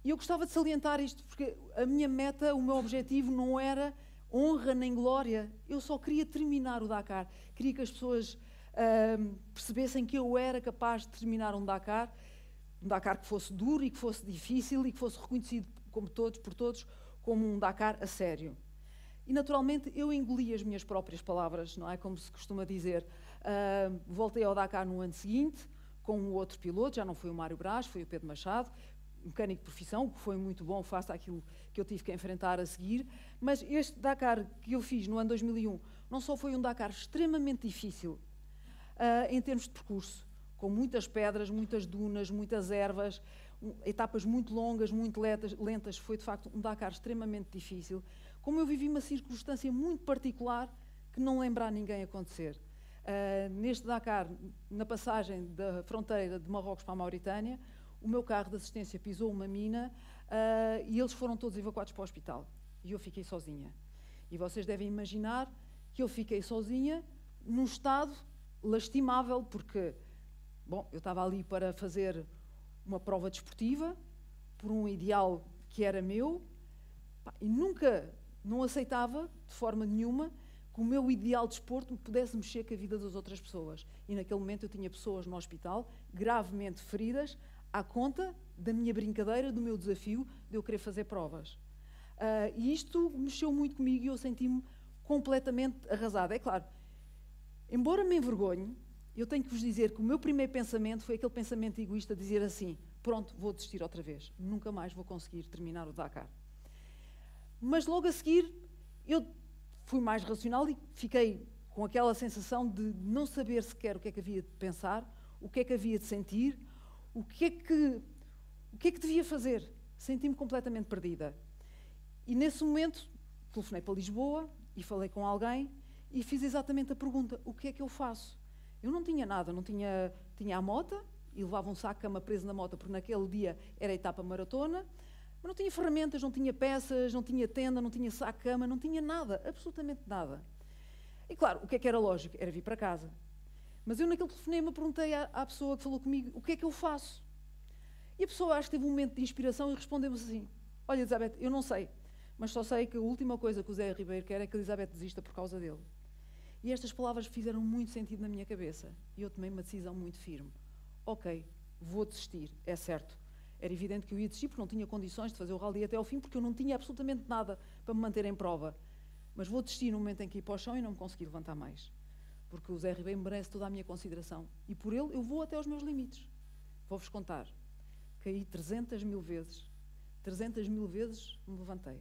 E eu gostava de salientar isto, porque a minha meta, o meu objetivo não era honra nem glória. Eu só queria terminar o Dakar. Queria que as pessoas uh, percebessem que eu era capaz de terminar um Dakar, um Dakar que fosse duro e que fosse difícil e que fosse reconhecido como todos, por todos como um Dakar a sério. E naturalmente eu engoli as minhas próprias palavras, não é como se costuma dizer. Uh, voltei ao Dakar no ano seguinte com um outro piloto, já não foi o Mário Brás, foi o Pedro Machado, mecânico de profissão, que foi muito bom face àquilo que eu tive que enfrentar a seguir. Mas este Dakar que eu fiz no ano 2001 não só foi um Dakar extremamente difícil uh, em termos de percurso, com muitas pedras, muitas dunas, muitas ervas, etapas muito longas, muito lentas. Foi de facto um Dakar extremamente difícil. Como eu vivi uma circunstância muito particular que não lembra a ninguém acontecer. Uh, neste Dakar, na passagem da fronteira de Marrocos para a Mauritânia, o meu carro de assistência pisou uma mina uh, e eles foram todos evacuados para o hospital. E eu fiquei sozinha. E vocês devem imaginar que eu fiquei sozinha num estado lastimável, porque, bom, eu estava ali para fazer uma prova desportiva, por um ideal que era meu, e nunca, não aceitava, de forma nenhuma, que o meu ideal de desporto pudesse mexer com a vida das outras pessoas. E naquele momento eu tinha pessoas no hospital, gravemente feridas, à conta da minha brincadeira, do meu desafio de eu querer fazer provas. Uh, e isto mexeu muito comigo e eu senti-me completamente arrasada. É claro, embora me envergonhe, eu tenho que vos dizer que o meu primeiro pensamento foi aquele pensamento egoísta de dizer assim: pronto, vou desistir outra vez, nunca mais vou conseguir terminar o Dakar. Mas logo a seguir, eu fui mais racional e fiquei com aquela sensação de não saber sequer o que é que havia de pensar, o que é que havia de sentir, o que é que, o que, é que devia fazer? Senti-me completamente perdida. E nesse momento telefonei para Lisboa e falei com alguém e fiz exatamente a pergunta: o que é que eu faço? Eu não tinha nada, não tinha, tinha a moto e levava um saco de cama preso na moto, porque naquele dia era a etapa maratona, mas não tinha ferramentas, não tinha peças, não tinha tenda, não tinha saco de cama, não tinha nada, absolutamente nada. E claro, o que é que era lógico? Era vir para casa. Mas eu naquele telefonema perguntei à, à, pessoa que falou comigo o que é que eu faço. E a pessoa acho que teve um momento de inspiração e respondeu-me assim: Olha, Elizabeth, eu não sei, mas só sei que a última coisa que o Zé Ribeiro quer é que a Elizabeth desista por causa dele. E estas palavras fizeram muito sentido na minha cabeça. E eu tomei uma decisão muito firme. Ok, vou desistir, é certo. Era evidente que eu ia desistir porque não tinha condições de fazer o rally até ao fim, porque eu não tinha absolutamente nada para me manter em prova. Mas vou desistir no momento em que ir para o chão e não me conseguir levantar mais porque o Zé Ribeiro merece toda a minha consideração. E por ele eu vou até aos meus limites. Vou-vos contar. Caí 300 mil vezes. 300 mil vezes me levantei.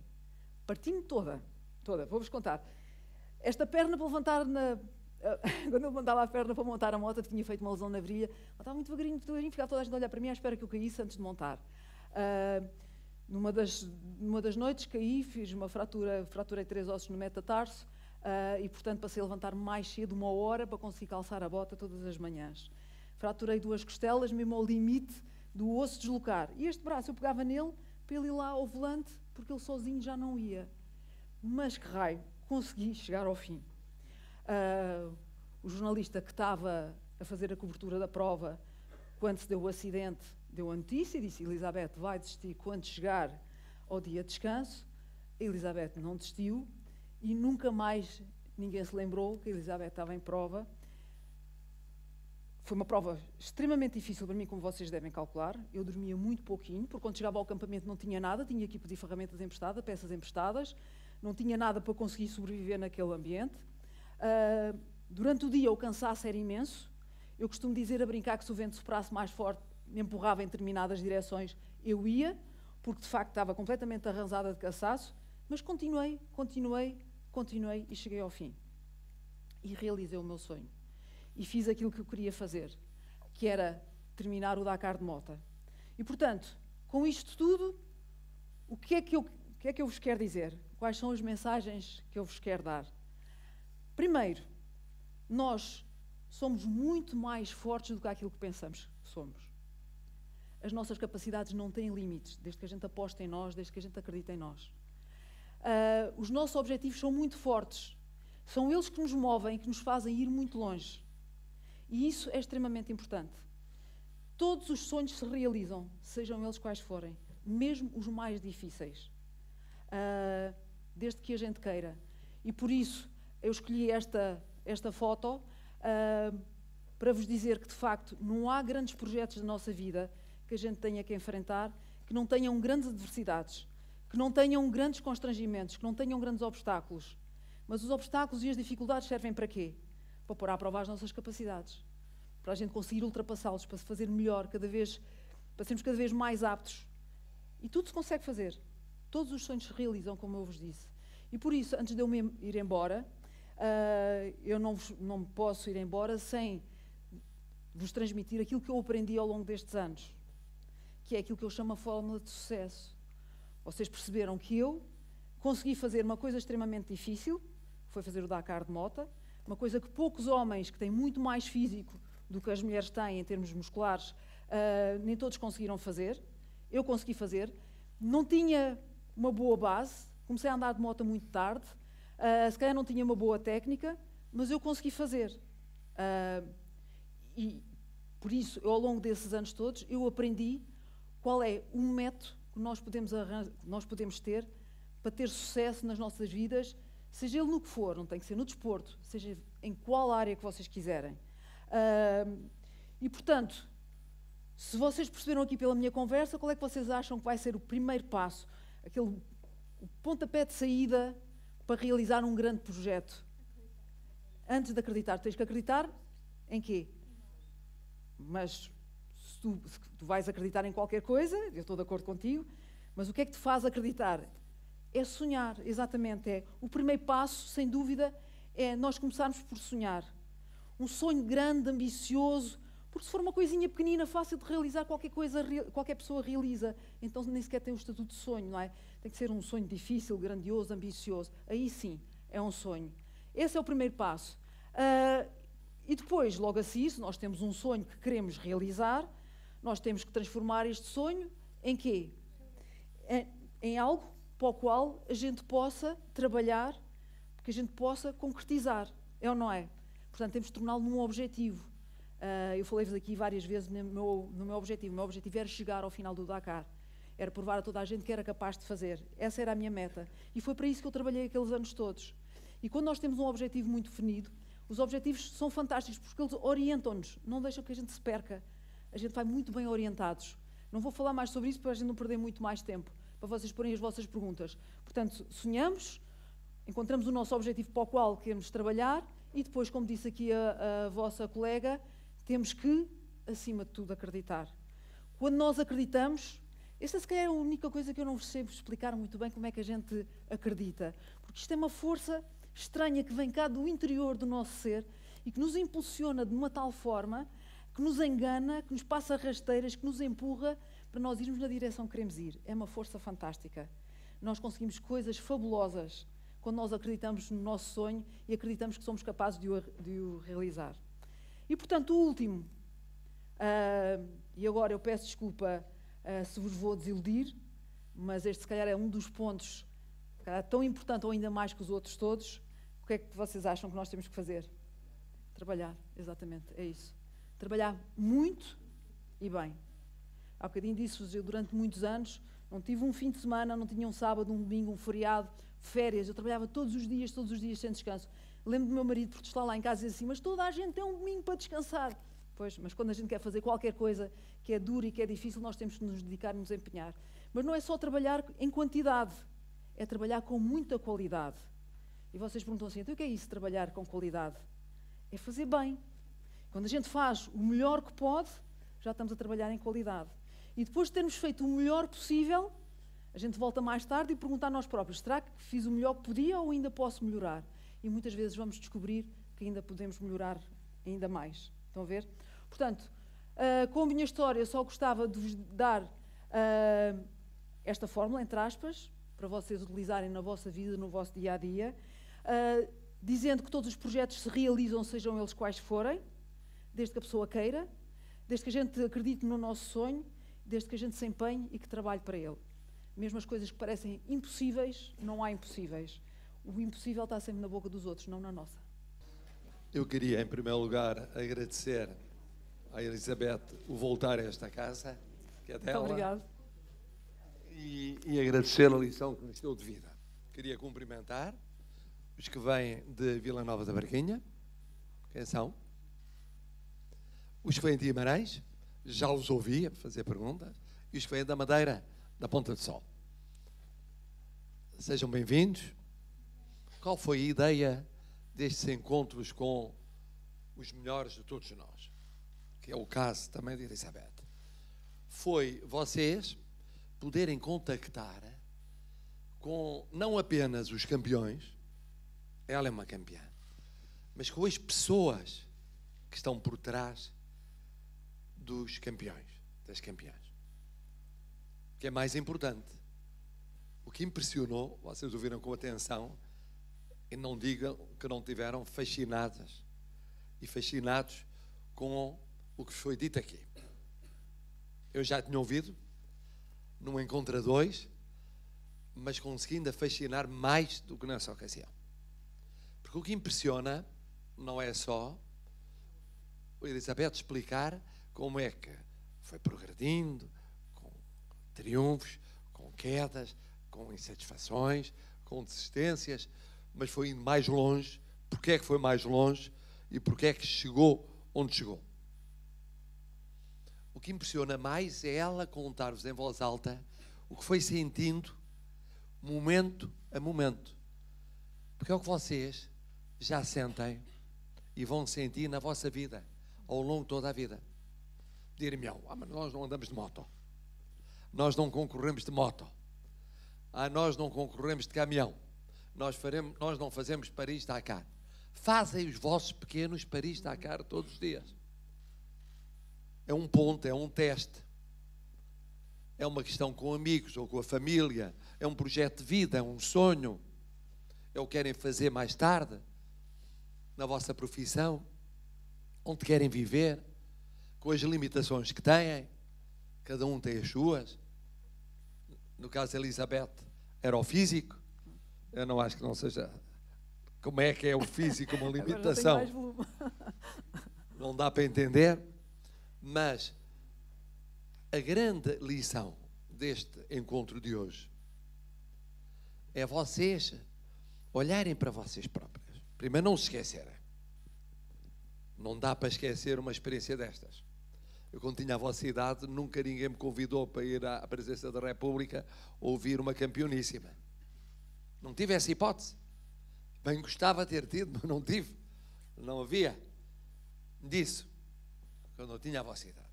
Parti-me toda. Toda. Vou-vos contar. esta perna para levantar na. (laughs) Quando eu levantava a perna para montar a moto, tinha feito uma lesão na virilha, estava muito devagarinho, muito devagarinho, ficava toda a gente a olhar para mim à espera que eu caísse antes de montar. Uh, numa, das, numa das noites caí, fiz uma fratura, fraturei três ossos no metatarso uh, e, portanto, passei a levantar mais cedo, uma hora, para conseguir calçar a bota todas as manhãs. Fraturei duas costelas, mesmo ao limite do osso deslocar. E este braço, eu pegava nele para ele ir lá ao volante, porque ele sozinho já não ia. Mas que raio, consegui chegar ao fim. Uh, o jornalista que estava a fazer a cobertura da prova, quando se deu o acidente, deu a notícia e disse: Elizabeth vai desistir quando chegar ao dia de descanso. Elizabeth não desistiu e nunca mais ninguém se lembrou que Elizabeth estava em prova. Foi uma prova extremamente difícil para mim, como vocês devem calcular. Eu dormia muito pouquinho, porque quando chegava ao acampamento não tinha nada, tinha que pedir ferramentas emprestadas, peças emprestadas, não tinha nada para conseguir sobreviver naquele ambiente. Uh, durante o dia o cansaço era imenso. Eu costumo dizer a brincar que se o vento soprasse mais forte, me empurrava em determinadas direções, eu ia, porque de facto estava completamente arrasada de cansaço, mas continuei, continuei, continuei e cheguei ao fim. E realizei o meu sonho. E fiz aquilo que eu queria fazer, que era terminar o Dakar de Mota. E portanto, com isto tudo, o que é que eu, o que é que eu vos quero dizer? Quais são as mensagens que eu vos quero dar? Primeiro, nós somos muito mais fortes do que aquilo que pensamos que somos as nossas capacidades não têm limites, desde que a gente aposta em nós, desde que a gente acredita em nós. Uh, os nossos objetivos são muito fortes. São eles que nos movem, que nos fazem ir muito longe. E isso é extremamente importante. Todos os sonhos se realizam, sejam eles quais forem, mesmo os mais difíceis, uh, desde que a gente queira. E por isso eu escolhi esta, esta foto uh, para vos dizer que, de facto, não há grandes projetos da nossa vida que a gente tenha que enfrentar, que não tenham grandes adversidades, que não tenham grandes constrangimentos, que não tenham grandes obstáculos. Mas os obstáculos e as dificuldades servem para quê? Para pôr à prova as nossas capacidades, para a gente conseguir ultrapassá-los, para se fazer melhor cada vez, para sermos cada vez mais aptos. E tudo se consegue fazer. Todos os sonhos se realizam, como eu vos disse. E por isso, antes de eu me ir embora, uh, eu não, vos, não posso ir embora sem vos transmitir aquilo que eu aprendi ao longo destes anos que é aquilo que eu chamo a fórmula de sucesso. Vocês perceberam que eu consegui fazer uma coisa extremamente difícil, foi fazer o Dakar de Mota, uma coisa que poucos homens que têm muito mais físico do que as mulheres têm em termos musculares, uh, nem todos conseguiram fazer. Eu consegui fazer. Não tinha uma boa base, comecei a andar de moto muito tarde, uh, se calhar não tinha uma boa técnica, mas eu consegui fazer. Uh, e por isso, eu, ao longo desses anos todos, eu aprendi qual é o método que nós podemos, nós podemos ter para ter sucesso nas nossas vidas, seja ele no que for, não tem que ser no desporto, seja em qual área que vocês quiserem. Uh, e, portanto, se vocês perceberam aqui pela minha conversa, qual é que vocês acham que vai ser o primeiro passo, aquele o pontapé de saída para realizar um grande projeto? Antes de acreditar, tens que acreditar em quê? Mas tu, tu vais acreditar em qualquer coisa, eu estou de acordo contigo, mas o que é que te faz acreditar? É sonhar, exatamente. É o primeiro passo, sem dúvida, é nós começarmos por sonhar. Um sonho grande, ambicioso, porque se for uma coisinha pequenina, fácil de realizar, qualquer coisa, qualquer pessoa realiza. Então nem sequer tem o estatuto de sonho, não é? Tem que ser um sonho difícil, grandioso, ambicioso. Aí sim, é um sonho. Esse é o primeiro passo. Uh, e depois, logo a seguir, nós temos um sonho que queremos realizar, nós temos que transformar este sonho em quê? Em, em algo para o qual a gente possa trabalhar, que a gente possa concretizar. É ou não é? Portanto, temos de torná-lo num objetivo. Uh, eu falei-vos aqui várias vezes no meu, no meu objetivo. O meu objetivo era chegar ao final do Dakar. Era provar a toda a gente que era capaz de fazer. Essa era a minha meta. E foi para isso que eu trabalhei aqueles anos todos. E quando nós temos um objetivo muito definido, os objetivos são fantásticos porque eles orientam-nos, não deixam que a gente se perca a gente vai muito bem orientados. Não vou falar mais sobre isso para a gente não perder muito mais tempo, para vocês porem as vossas perguntas. Portanto, sonhamos, encontramos o nosso objetivo para o qual queremos trabalhar e depois, como disse aqui a, a vossa colega, temos que, acima de tudo, acreditar. Quando nós acreditamos, esta se calhar é a única coisa que eu não sei explicar muito bem como é que a gente acredita. Porque isto é uma força estranha que vem cá do interior do nosso ser e que nos impulsiona de uma tal forma que nos engana, que nos passa rasteiras, que nos empurra para nós irmos na direção que queremos ir. É uma força fantástica. Nós conseguimos coisas fabulosas quando nós acreditamos no nosso sonho e acreditamos que somos capazes de o, de o realizar. E, portanto, o último, uh, e agora eu peço desculpa uh, se vos vou desiludir, mas este, se calhar, é um dos pontos calhar, tão importante ou ainda mais que os outros todos. O que é que vocês acham que nós temos que fazer? Trabalhar, exatamente, é isso. Trabalhar muito e bem. Há bocadinho disse-vos, eu durante muitos anos não tive um fim de semana, não tinha um sábado, um domingo, um feriado, férias. Eu trabalhava todos os dias, todos os dias sem descanso. Lembro do meu marido protestar lá em casa e dizer assim: Mas toda a gente tem um domingo para descansar. Pois, mas quando a gente quer fazer qualquer coisa que é dura e que é difícil, nós temos que nos dedicar e nos empenhar. Mas não é só trabalhar em quantidade, é trabalhar com muita qualidade. E vocês perguntam assim: então o que é isso, trabalhar com qualidade? É fazer bem. Quando a gente faz o melhor que pode, já estamos a trabalhar em qualidade. E depois de termos feito o melhor possível, a gente volta mais tarde e pergunta a nós próprios: será que fiz o melhor que podia ou ainda posso melhorar? E muitas vezes vamos descobrir que ainda podemos melhorar ainda mais. Estão a ver? Portanto, uh, com a minha história, só gostava de vos dar uh, esta fórmula, entre aspas, para vocês utilizarem na vossa vida, no vosso dia a dia, uh, dizendo que todos os projetos se realizam, sejam eles quais forem, desde que a pessoa queira, desde que a gente acredite no nosso sonho, desde que a gente se empenhe e que trabalhe para ele. Mesmo as coisas que parecem impossíveis, não há impossíveis. O impossível está sempre na boca dos outros, não na nossa. Eu queria, em primeiro lugar, agradecer à Elizabeth o voltar a esta casa, que é dela. Muito obrigado. E, e agradecer a lição que nos deu de vida. Queria cumprimentar os que vêm de Vila Nova da Barquinha. Quem são? Os que vêm de Guimarães, já os ouvi fazer perguntas. E os que vêm da Madeira, da Ponta do Sol. Sejam bem-vindos. Qual foi a ideia destes encontros com os melhores de todos nós? Que é o caso também de Elizabeth. Foi vocês poderem contactar com não apenas os campeões, ela é uma campeã, mas com as pessoas que estão por trás dos campeões, das campeãs que é mais importante. O que impressionou, vocês ouviram com atenção, e não digam que não tiveram fascinadas e fascinados com o que foi dito aqui. Eu já tinha ouvido, num encontro a dois, mas consegui ainda fascinar mais do que nessa ocasião. Porque o que impressiona não é só o Elizabeth explicar como é que foi progredindo, triunfos, com quedas, com insatisfações, com desistências, mas foi indo mais longe. Porquê é que foi mais longe e porquê é que chegou onde chegou? O que impressiona mais é ela contar-vos em voz alta o que foi sentindo momento a momento. Porque é o que vocês já sentem e vão sentir na vossa vida, ao longo de toda a vida. Direm-me, ah, mas nós não andamos de moto. Nós não concorremos de moto. Ah, nós não concorremos de caminhão. Nós, faremos, nós não fazemos Paris-Dakar. Fazem os vossos pequenos Paris-Dakar todos os dias. É um ponto, é um teste. É uma questão com amigos ou com a família. É um projeto de vida, é um sonho. É o que querem fazer mais tarde, na vossa profissão, onde querem viver, com as limitações que têm. Cada um tem as suas no caso de Elizabeth, era o físico. Eu não acho que não seja. Como é que é o físico uma limitação? (laughs) não dá para entender. Mas a grande lição deste encontro de hoje é vocês olharem para vocês próprios. Primeiro, não se esquecerem. Não dá para esquecer uma experiência destas. Eu, quando tinha a vossa idade, nunca ninguém me convidou para ir à presença da República ouvir uma campeoníssima. Não tive essa hipótese. Bem gostava de ter tido, mas não tive. Não havia disso. Quando eu tinha a vossa idade.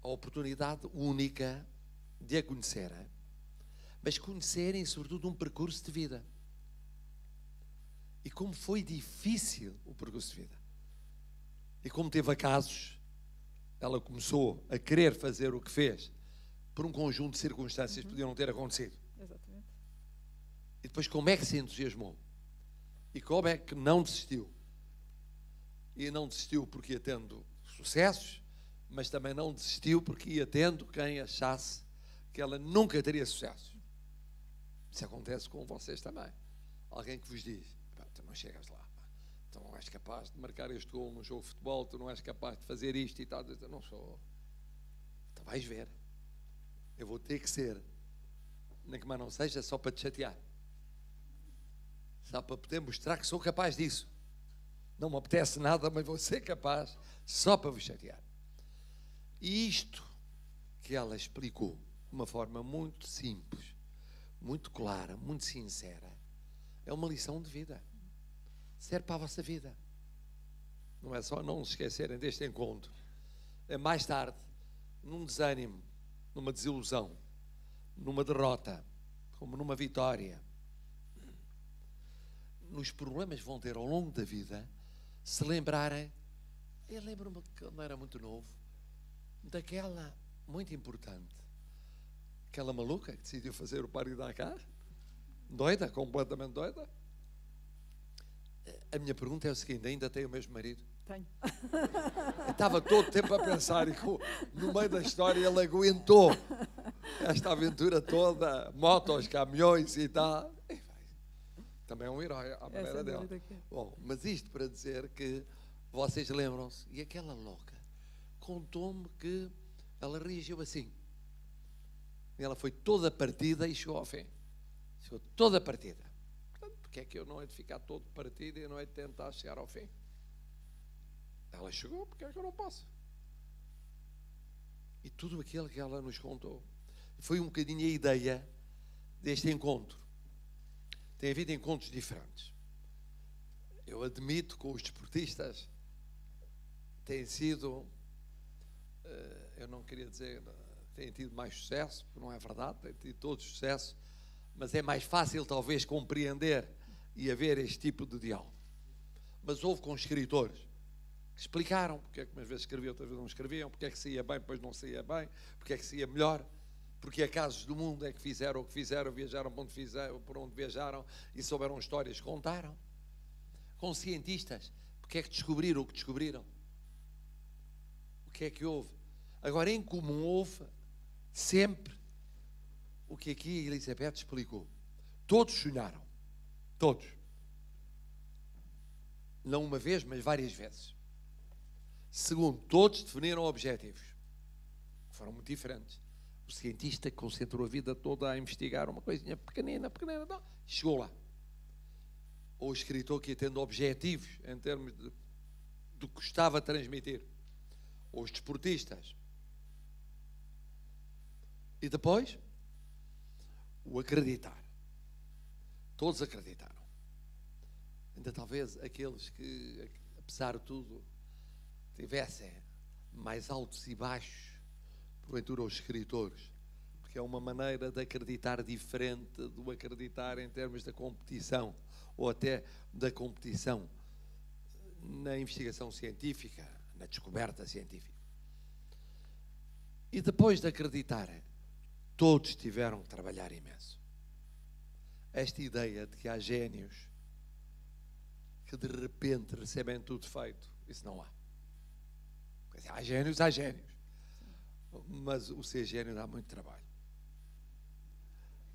A oportunidade única de a conhecerem, mas conhecerem, sobretudo, um percurso de vida. E como foi difícil o percurso de vida. E como teve acasos, ela começou a querer fazer o que fez por um conjunto de circunstâncias que podiam não ter acontecido. Exatamente. E depois como é que se entusiasmou? E como é que não desistiu? E não desistiu porque ia tendo sucessos, mas também não desistiu porque ia tendo quem achasse que ela nunca teria sucesso. Isso acontece com vocês também. Alguém que vos diz: tu não chegas lá. Tu não és capaz de marcar este gol num jogo de futebol, tu não és capaz de fazer isto e tal. Eu não sou. Tu vais ver. Eu vou ter que ser, nem que mais não seja, só para te chatear. Só para poder mostrar que sou capaz disso. Não me apetece nada, mas vou ser capaz só para vos chatear. E isto que ela explicou de uma forma muito simples, muito clara, muito sincera, é uma lição de vida. Serve para a vossa vida. Não é só não se esquecerem deste encontro. É mais tarde, num desânimo, numa desilusão, numa derrota, como numa vitória. Nos problemas vão ter ao longo da vida, se lembrarem. Eu lembro-me quando era muito novo, daquela muito importante, aquela maluca que decidiu fazer o Paris Dakar, doida, completamente doida. A minha pergunta é o seguinte: ainda tem o mesmo marido? Tenho. Eu estava todo o tempo a pensar e no meio da história ele aguentou esta aventura toda, motos, caminhões e tal. Também é um herói à maneira dela. Bom, mas isto para dizer que vocês lembram-se, e aquela louca contou-me que ela reagiu assim. Ela foi toda partida e chegou ao fim. Chegou toda partida. É que eu não é de ficar todo partido e não é de tentar chegar ao fim? Ela chegou, porque é que eu não posso? E tudo aquilo que ela nos contou foi um bocadinho a ideia deste encontro. Tem havido encontros diferentes. Eu admito que os desportistas têm sido, eh, eu não queria dizer, têm tido mais sucesso, porque não é verdade, têm tido todo sucesso, mas é mais fácil talvez compreender e haver este tipo de diálogo. Mas houve com escritores que explicaram porque é que umas vezes escreviam, outras vezes não escreviam, porque é que saía bem, depois não saía bem, porque é que saía melhor, porque acasos do mundo é que fizeram o que fizeram, viajaram por onde, fizeram, por onde viajaram e souberam histórias, contaram. Com cientistas, porque é que descobriram o que descobriram. O que é que houve? Agora, em comum houve sempre o que aqui a Elizabeth explicou. Todos sonharam. Todos. Não uma vez, mas várias vezes. Segundo, todos definiram objetivos. Foram muito diferentes. O cientista concentrou a vida toda a investigar uma coisinha pequenina, pequenina, não, chegou lá. Ou o escritor que tendo objetivos em termos de, do que estava a transmitir. Ou os desportistas. E depois, o acreditar. Todos acreditaram. Ainda talvez aqueles que, apesar de tudo, tivessem mais altos e baixos, porventura os escritores, porque é uma maneira de acreditar diferente do acreditar em termos da competição, ou até da competição na investigação científica, na descoberta científica. E depois de acreditarem, todos tiveram que trabalhar imenso. Esta ideia de que há gênios que de repente recebem tudo feito, isso não há. Há gênios, há gênios. Mas o ser gênio dá muito trabalho.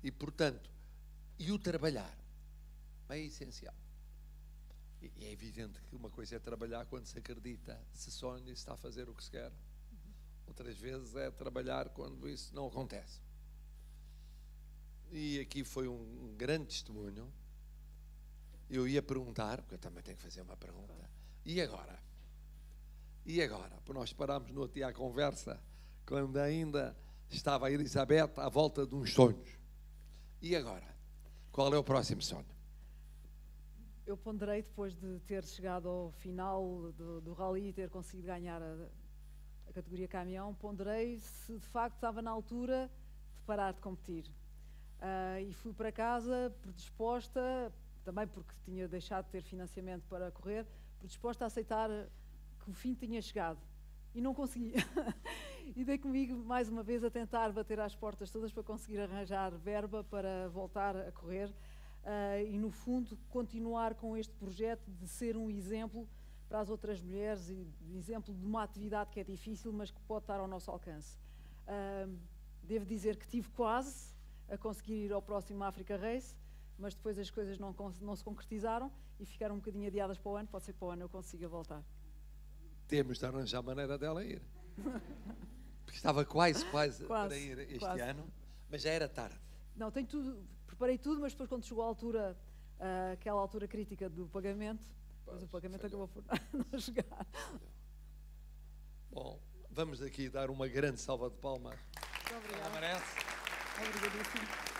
E, portanto, e o trabalhar é essencial. E é evidente que uma coisa é trabalhar quando se acredita, se sonha e se está a fazer o que se quer. Outras vezes é trabalhar quando isso não acontece. E aqui foi um grande testemunho. Eu ia perguntar, porque eu também tenho que fazer uma pergunta. E agora? E agora? Porque nós parámos no outro dia a conversa, quando ainda estava a Elizabeth à volta de uns sonhos. E agora? Qual é o próximo sonho? Eu ponderei, depois de ter chegado ao final do, do rally e ter conseguido ganhar a, a categoria caminhão, ponderei se de facto estava na altura de parar de competir. Uh, e fui para casa predisposta também porque tinha deixado de ter financiamento para correr, predisposta a aceitar que o fim tinha chegado. E não consegui. (laughs) e dei comigo, mais uma vez, a tentar bater às portas todas para conseguir arranjar verba para voltar a correr. Uh, e, no fundo, continuar com este projeto de ser um exemplo para as outras mulheres e exemplo de uma atividade que é difícil, mas que pode estar ao nosso alcance. Uh, devo dizer que tive quase a conseguir ir ao próximo Africa Race, mas depois as coisas não, não se concretizaram e ficaram um bocadinho adiadas para o ano. Pode ser que para o ano eu consiga voltar. Temos de arranjar a maneira dela ir. Porque estava quase, quase, (laughs) quase para ir este quase. ano, mas já era tarde. Não, tenho tudo, preparei tudo, mas depois quando chegou a altura, uh, aquela altura crítica do pagamento, mas o pagamento falhou. acabou por (laughs) não chegar. Bom, vamos aqui dar uma grande salva de palmas. Muito obrigada. Obrigadíssimo.